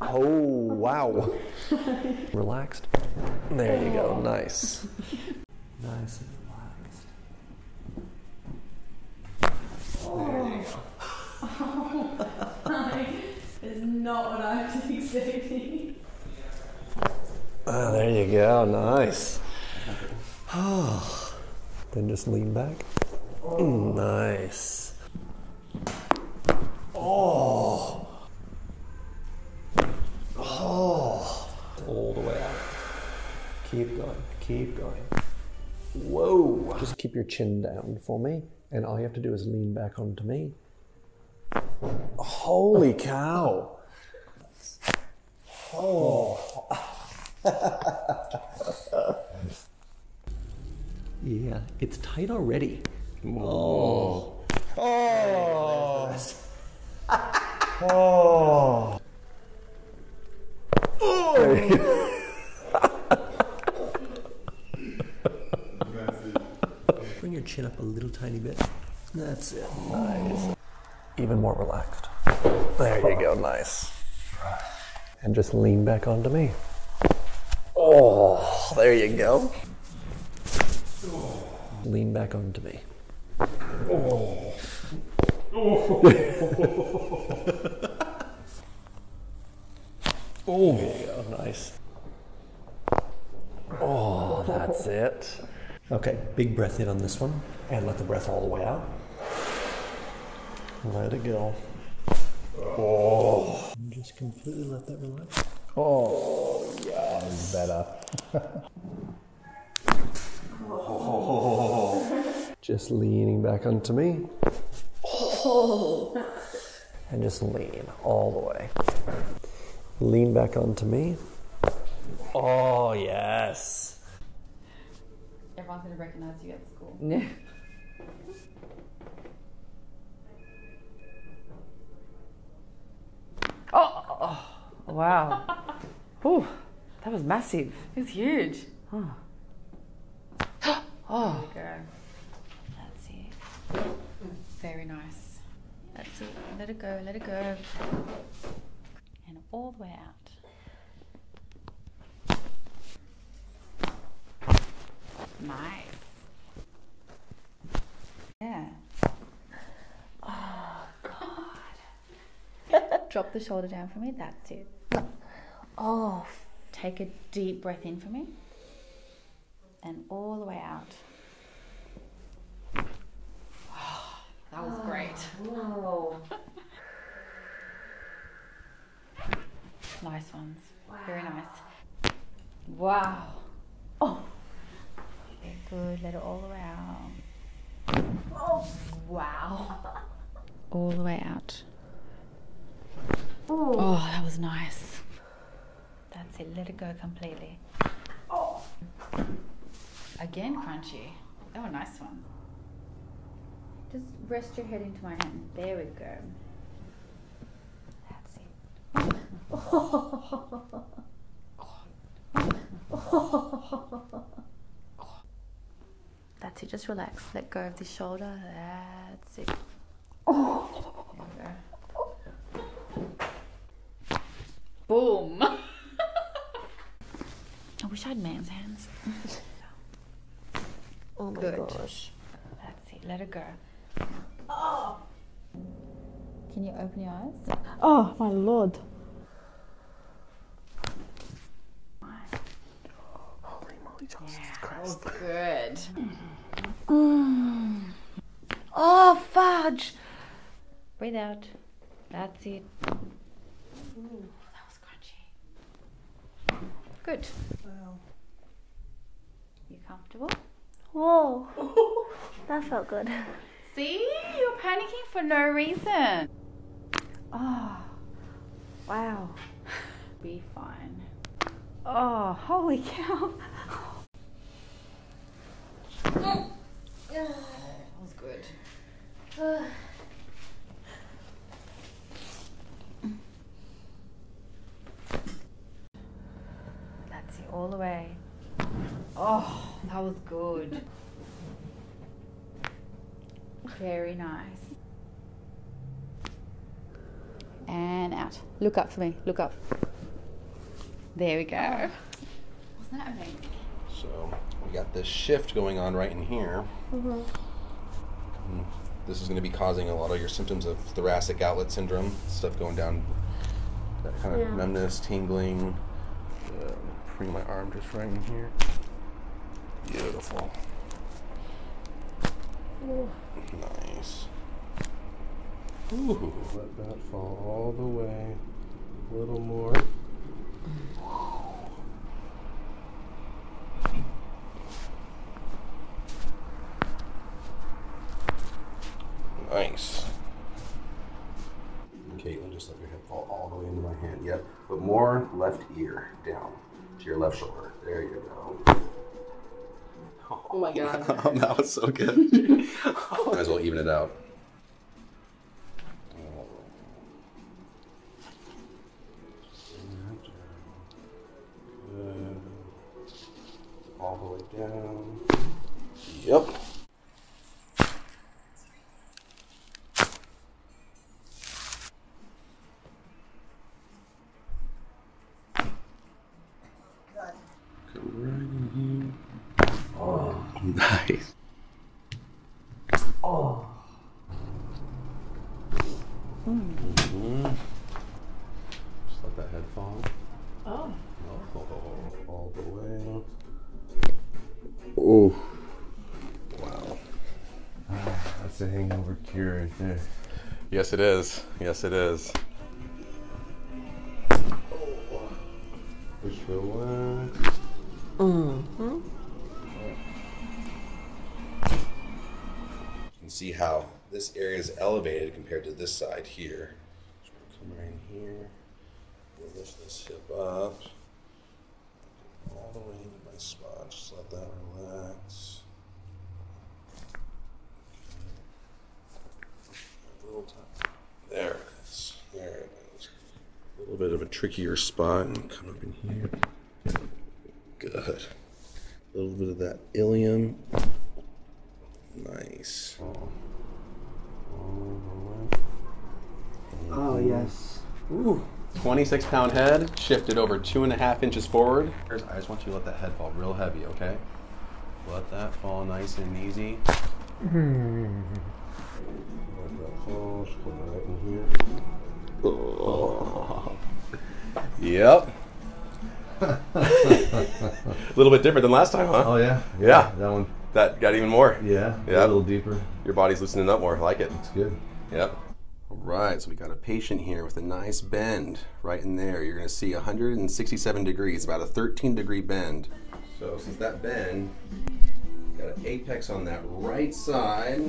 Oh, wow. Relaxed. There you go. Nice. Nice and relaxed. Oh it's not what I was expecting. Ah, there you go. Nice. Oh. Then just lean back. Mm, nice. Oh. Oh. All the way out. Keep going. Keep going. Whoa. Just keep your chin down for me. And all you have to do is lean back onto me. Holy cow. Oh. Yeah, it's tight already. Oh. Oh. Oh. oh. Bring chin up a little tiny bit. That's it. Nice. Even more relaxed. There you go. Nice. And just lean back onto me. Oh, there you go. Lean back onto me. Oh. There you go. Nice. Oh, that's it. Okay, big breath in on this one, and let the breath all the way out. Let it go. Oh. And just completely let that relax. Oh, yeah, that's better. Just leaning back onto me. Oh. And just lean all the way. Lean back onto me. Oh, yes. Everyone's gonna recognize you at school. Yeah. Oh, oh, oh, wow. Ooh, that was massive. It's huge. Oh. There we go. That's it. Very nice. That's it. Let it go, let it go. And all the way out. Nice. Yeah. Oh, God. Drop the shoulder down for me. That's it. Oh, take a deep breath in for me. And all the way out. That was great. Whoa. Nice ones. Wow. Very nice. Wow. Oh. Very good. Let it all the way out. Oh. Wow. All the way out. Oh, that was nice. That's it. Let it go completely. Oh. Again, crunchy. Oh, were nice one. Just rest your head into my hand. There we go. That's it. That's it. Just relax. Let go of the shoulder. That's it. Go. Boom. I wish I had man's hands. Oh my Good. gosh. That's it. Let it go. Oh. Can you open your eyes? Oh my lord. Holy moly, Jesus That was good. Mm. Mm. Oh fudge. Breathe out. That's it. Ooh, that was crunchy. Good. Wow. You comfortable? Whoa. that felt good. See, you're panicking for no reason. Oh, wow. Be fine. Oh, holy cow. was good. That's it, all the way. Oh, that was good. Very nice. And out. out. Look up for me. Look up. There we go. Wasn't that amazing? So we got this shift going on right in here. Mm-hmm. Mm, This is going to be causing a lot of your symptoms of thoracic outlet syndrome, stuff going down, that kind of Yeah. numbness, tingling. Uh, bring my arm just right in here. Beautiful. Nice. Ooh, let that fall all the way. A little more. Nice. Caitlin, just let your head fall all the way into my hand. Yep. But more left ear down to your left shoulder. There you go. Oh my god. Oh, that was so good. Might as well even it out. All the way down. Yep. Oh, nice. Oh. Just let that head fall. Oh. Oh, all the way. Oh. Wow. That's a hangover cure right there. Yes, it is. Yes, it is. Just relax. Mm-hmm. This area is elevated compared to this side here. So we'll come right in here. We'll lift this hip up. All the way into my spine. Just let that relax. There it is. There it is. A little bit of a trickier spot. And come up in here. Good. A little bit of that ilium. Nice. Oh, yes. Ooh. 26 pound head, shifted over two and a half inches forward. I just want you to let that head fall real heavy, okay? Let that fall nice and easy. Let that fall, just put it right in here. Oh. Yep. A little bit different than last time, huh? Oh yeah. Yeah. That one. That got even more. Yeah. Yeah. A little deeper. Your body's loosening up more. I like it. It's good. Yep. All right, so we got a patient here with a nice bend right in there. You're going to see 167 degrees, about a 13 degree bend. So since that bend, got an apex on that right side.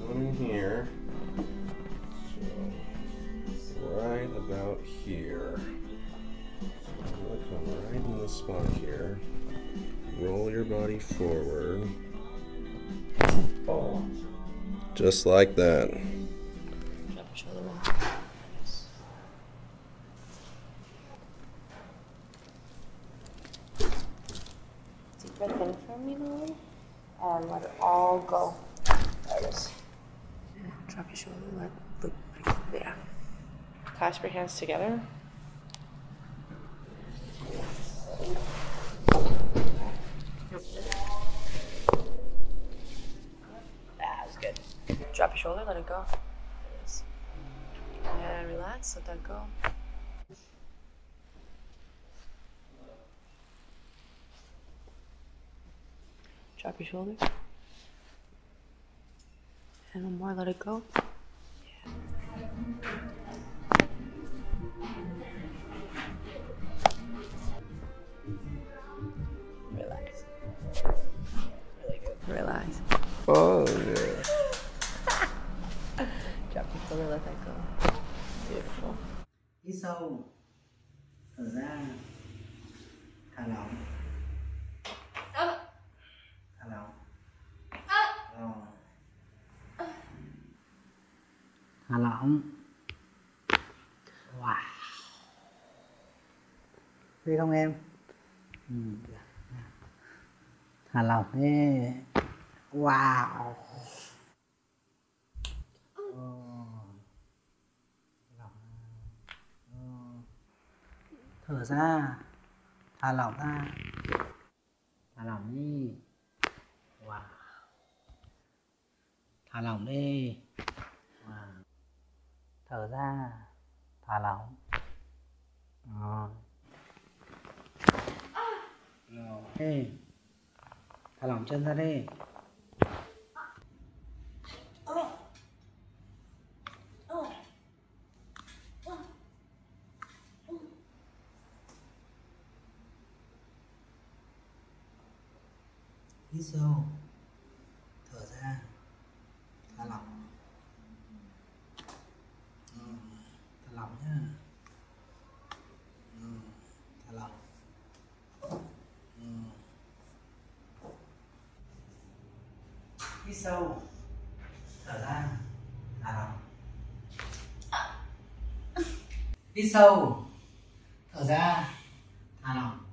Come in here. So right about here. So I'm going to come right in the spot here. Roll your body forward. Just like that. Deep breath in for me, Lily. And let it all go. There it is. Drop your shoulder. Let look. Yeah. Clasp your hands together. That's good. Drop your shoulder. Let it go. And relax. Let that go. Drop your shoulder. And one more, let it go. Relax. Oh yeah. Drop your shoulder, let that go. Beautiful. đi sâu thở ra thả lỏng. Thả lỏng. Rồi thả lỏng. Wow. Đi không em? Ừ. thả lỏng. Đi wow. Thở ra. Thả lỏng ra. Thả lỏng đi. Wow. Thả lỏng đi. Wow. thở ra. Thả lỏng. Rồi rồi Ê. thả lỏng chân ra đi. Hít sâu, thở ra, thả lỏng ừ. thả lỏng nhá ừ. thả lỏng ừ. hít sâu, thở ra, thả lỏng hít sâu, thở ra, thả lỏng